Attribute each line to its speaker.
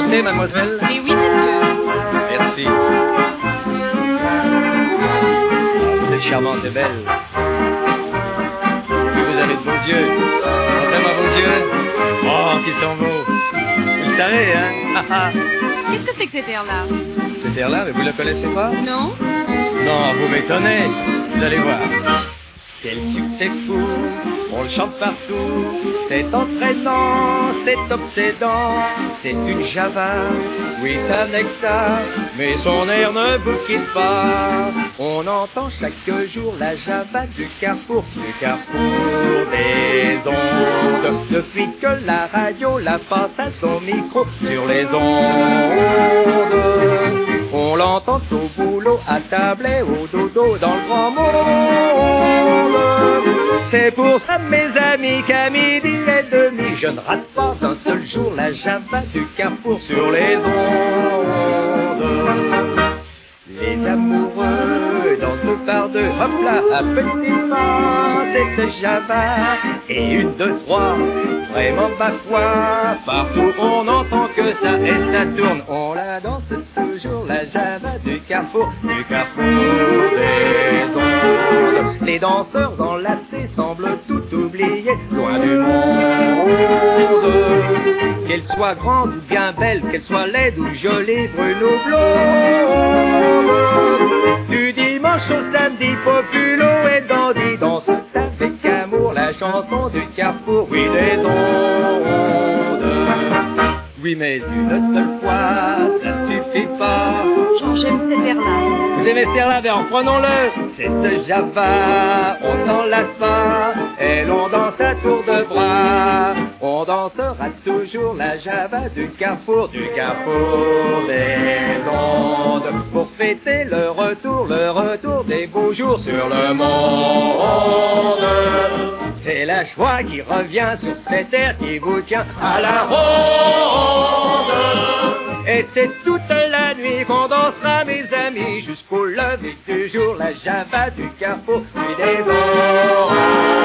Speaker 1: mademoiselle
Speaker 2: Mais oui, monsieur.
Speaker 1: Merci. Vous êtes charmante et belle. Et vous avez de beaux yeux. Montrez-moi vos yeux. Oh, qui sont beaux. Vous le savez, hein
Speaker 2: Qu'est-ce que c'est que cet air-là
Speaker 1: Cet air-là, mais vous le connaissez pas?
Speaker 2: Non
Speaker 1: Non, vous m'étonnez. Vous allez voir. Quel succès fou, on le chante partout. C'est entraînant, c'est obsédant. C'est une java, oui, ça ça. Mais son air ne vous quitte pas. On entend chaque jour la java du carrefour, du carrefour des ondes. Depuis que la radio la passe à son micro sur les ondes. On l'entend au boulot, à table et au dodo dans le grand monde. C'est pour ça, mes amis, qu'à midi et demi, je ne rate pas d'un seul jour la java du carrefour sur les ondes. Les amoureux dans deux par deux, hop là, à petit pas, cette java. Et une, deux, trois, vraiment parfois, partout on n'entend que ça et ça tourne. On la danse toujours, la java du carrefour, du carrefour des ondes. Les danseurs enlacés tout oublier, loin du monde. Qu'elle soit grande ou bien belle, qu'elle soit laide ou jolie, brune ou blonde. Du dimanche au samedi, populo et dandy dansent avec amour la chanson du carrefour, oui, des ondes. Oui, mais une seule fois, ça ne suffit pas.
Speaker 2: Cet air-là.
Speaker 1: Vous aimez air-là, ben reprenons-le. Cette Java, on s'en lasse pas, et l'on danse à tour de bras. On dansera toujours la Java du carrefour, du carrefour des ondes. Pour fêter le retour, le retour des beaux jours sur le monde. C'est la joie qui revient sur cette terre qui vous tient à la ronde. Et c'est toute la nuit qu'on dansera, mes amis, jusqu'au lever du jour, la java du carrefour, suit des ondes.